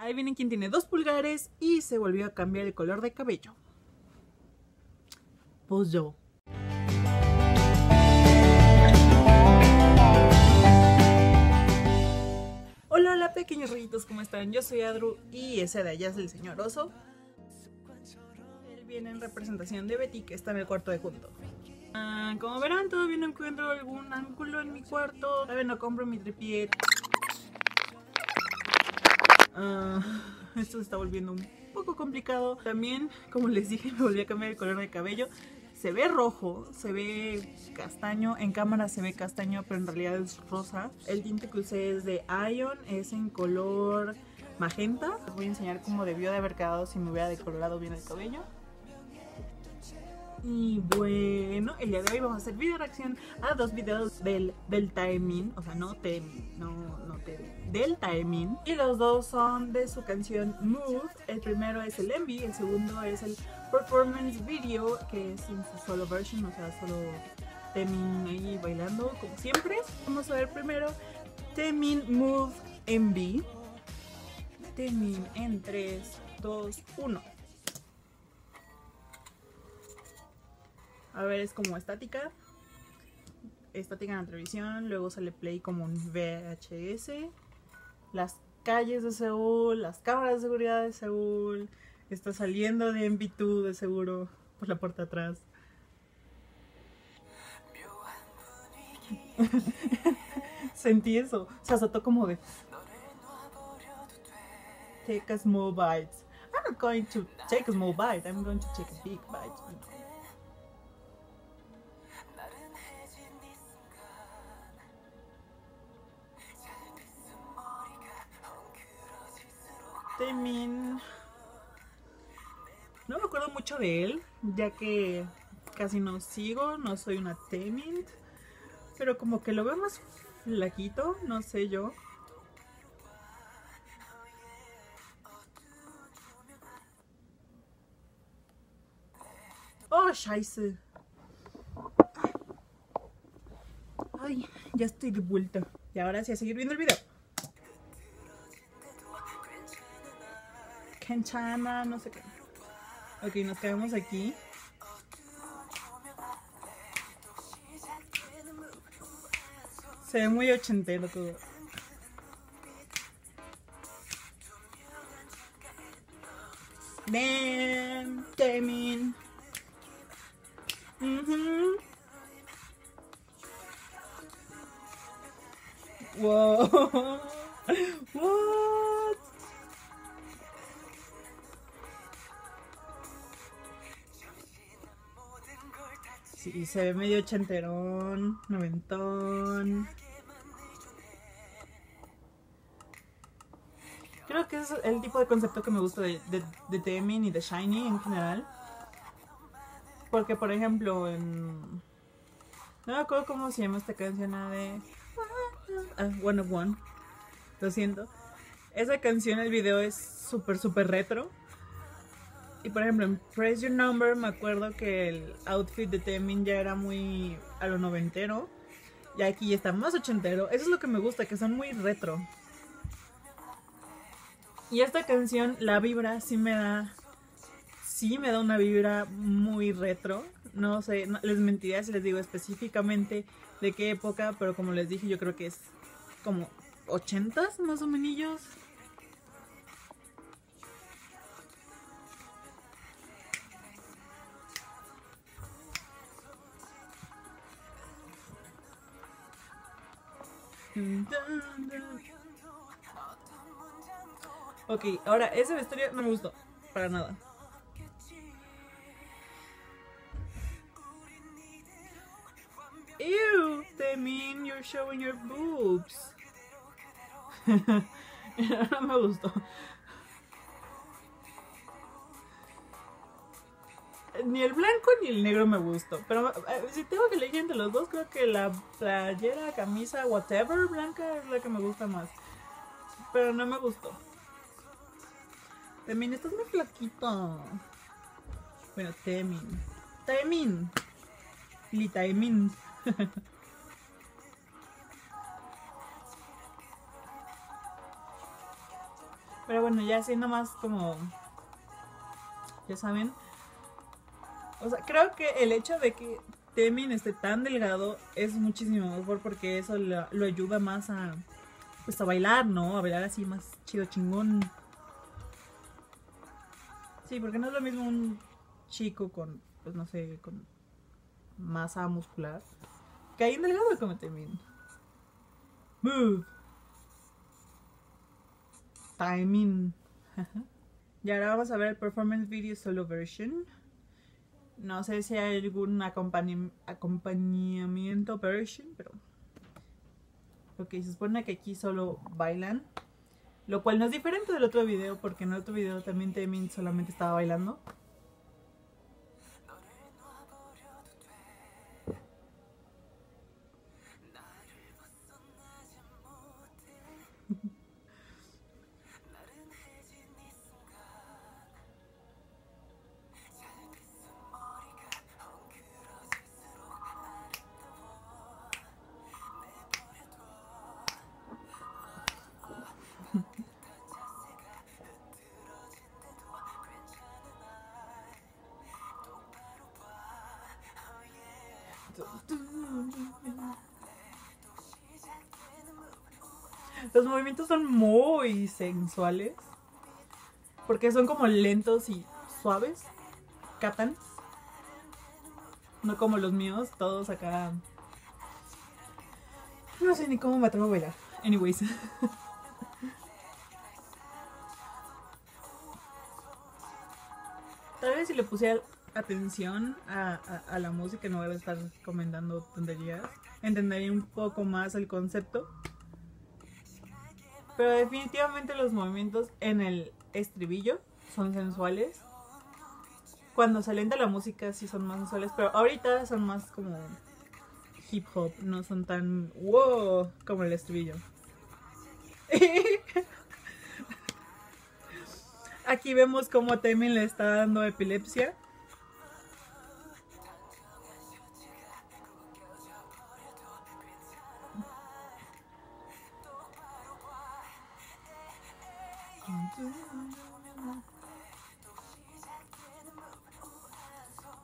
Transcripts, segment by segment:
Ahí vienen quien tiene dos pulgares y se volvió a cambiar el color de cabello. Pues yo. Hola, hola pequeños rayitos, ¿cómo están? Yo soy Adru y ese de allá es el señor oso. Él viene en representación de Betty que está en el cuarto de junto. Ah, como verán, todavía no encuentro algún ángulo en mi cuarto. Todavía no compro mi tripié. Ah, esto se está volviendo un poco complicado. También, como les dije, me volví a cambiar el color de cabello. Se ve rojo, se ve castaño, en cámara se ve castaño, pero en realidad es rosa. El tinte que usé es de Ion, es en color magenta. Voy a enseñar cómo debió de haber quedado si me hubiera decolorado bien el cabello. Y bueno, el día de hoy vamos a hacer video reacción a dos videos del, del Taemin, o sea, no Taemin, no, no Taemin, del Taemin. Y los dos son de su canción Move. El primero es el Envy, el segundo es el Performance Video, que es en su solo version, o sea, solo Taemin ahí bailando, como siempre. Vamos a ver primero Taemin Move Envy. Taemin en 3, 2, 1. A ver, es como estática. Estática en la televisión. Luego sale play como un VHS. Las calles de Seúl. Las cámaras de seguridad de Seúl. Está saliendo de MV2 de seguro. Por la puerta atrás. Sentí eso. Se azotó como de... Take a small bite. I'm not going to take a small bite. I'm going to take a big bite. Temin. No me acuerdo mucho de él, ya que casi no sigo, no soy una Temin. Pero como que lo veo más flaquito, no sé yo. Oh, scheiße. Ay, ya estoy de vuelta. Y ahora sí a seguir viendo el video. Kenchana, no sé qué. Ok, nos quedamos aquí. Se ve muy ochentero todo. Damn. Mhm. Whoa. What? Sí, se ve medio ochenterón, noventón. Creo que es el tipo de concepto que me gusta de, de, de y de Shiny en general. Porque, por ejemplo, en... No me acuerdo cómo se llama esta canción de... Ah, One of One. Lo siento. Esa canción, el video es súper, súper retro. Y por ejemplo, en Press Your Number me acuerdo que el outfit de Temin ya era muy a lo noventero. Y aquí ya está más ochentero. Eso es lo que me gusta, que son muy retro. Y esta canción, la vibra, sí me da. Sí me da una vibra muy retro. No sé, no, les mentiría si les digo específicamente de qué época, pero como les dije, yo creo que es como 80s más o menos. Ok, ahora ese vestuario no me gustó. Para nada. Ew, Temin, you're showing your boobs. no me gustó. Ni el blanco ni el negro me gustó. Pero eh, si tengo que elegir entre los dos, creo que la playera, camisa, whatever, blanca es la que me gusta más. Pero no me gustó. Temin, estás muy flaquito. Bueno, Temin. Temin. Litaemin. Pero bueno, ya siendo más como... Ya saben. O sea, creo que el hecho de que Temin esté tan delgado es muchísimo mejor porque eso lo, lo ayuda más a... Pues a bailar, ¿no? A bailar así más chido, chingón. Sí, porque no es lo mismo un chico con, pues no sé, con masa muscular que hay en delgado como Temin. Move. Timing. y ahora vamos a ver el performance video solo version. No sé si hay algún acompañamiento version, pero... Ok, se supone que aquí solo bailan. Lo cual no es diferente del otro video, porque en el otro video también Temin solamente estaba bailando. Los movimientos son muy sensuales. Porque son como lentos y suaves. Catan. No como los míos, todos acá. No sé ni cómo me atrevo a bailar. Anyways. Tal vez si le pusiera atención a, a, la música, no voy a estar comentando tonterías, entendería un poco más el concepto. Pero definitivamente los movimientos en el estribillo son sensuales. Cuando se alenta la música sí son más sensuales, pero ahorita son más como hip hop, no son tan wow como el estribillo. Aquí vemos como Temin le está dando epilepsia.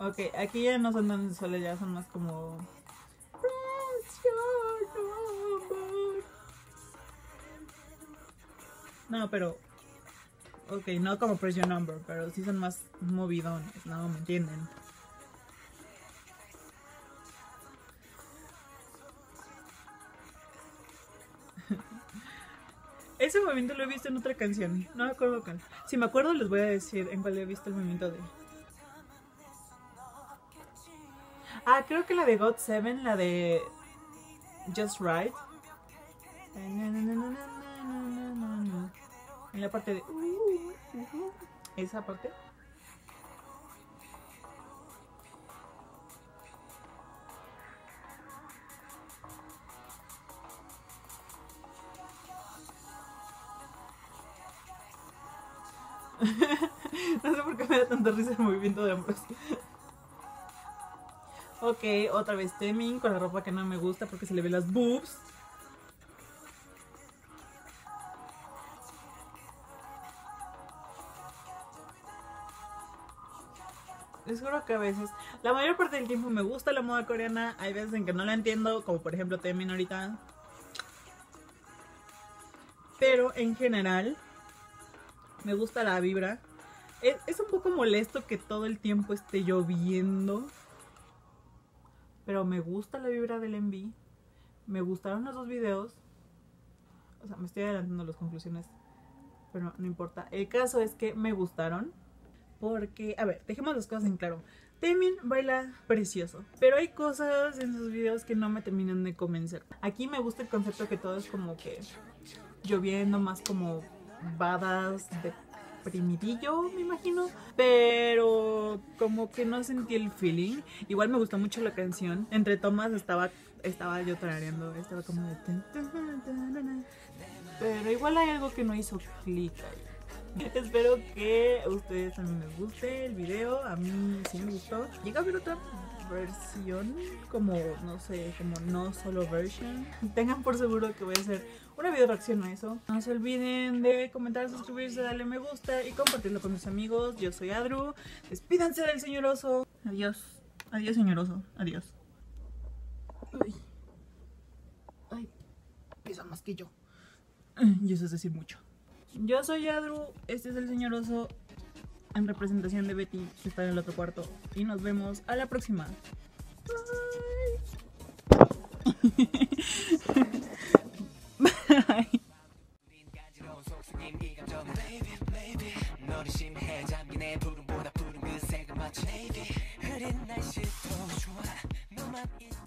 Ok, aquí ya no son tan sensuales, ya son más como... No, pero... Ok, no como Press Your Number, pero sí son más movidones, ¿no? ¿Me entienden? Ese movimiento lo he visto en otra canción. No me acuerdo cuál. Si me acuerdo les voy a decir en cuál he visto el movimiento de... Ah, creo que la de God Seven, la de Just Right. En la parte de... Esa parte. no sé por qué me da tanta risa el movimiento de hombros. Ok, otra vez Temin con la ropa que no me gusta porque se le ve las boobs. Les juro que a veces, la mayor parte del tiempo me gusta la moda coreana, hay veces en que no la entiendo, como por ejemplo Temin ahorita. Pero en general, me gusta la vibra. Es, es un poco molesto que todo el tiempo esté lloviendo. Pero me gusta la vibra del enví. Me gustaron los dos videos. O sea, me estoy adelantando las conclusiones. Pero no importa. El caso es que me gustaron. Porque, a ver, dejemos las cosas en claro. Temin baila precioso. Pero hay cosas en sus videos que no me terminan de convencer. Aquí me gusta el concepto que todo es como que lloviendo, más como badas de primidillo, me imagino. Pero como que no sentí el feeling. Igual me gustó mucho la canción. Entre tomas estaba, estaba yo tarareando. Estaba como de... Pero igual hay algo que no hizo clic Espero que a ustedes también les guste el video. A mí sí me gustó. Llega a ver otra versión, como, no sé, como no solo version. Tengan por seguro que voy a hacer una video reacción a eso. No se olviden de comentar, suscribirse, darle me gusta y compartirlo con sus amigos. Yo soy Adru. Despídanse del señoroso. Adiós. Adiós, señoroso. Adiós. Ay. Pesa más que yo. Y eso es decir mucho. Yo soy Adru. Este es el señoroso en representación de Betty, que está en el otro cuarto. Y nos vemos a la próxima. Bye. 너를 심해 잠긴 내 부름보다 푸른 그 색을 마치 흐린 날씨도 좋아 너만 있다면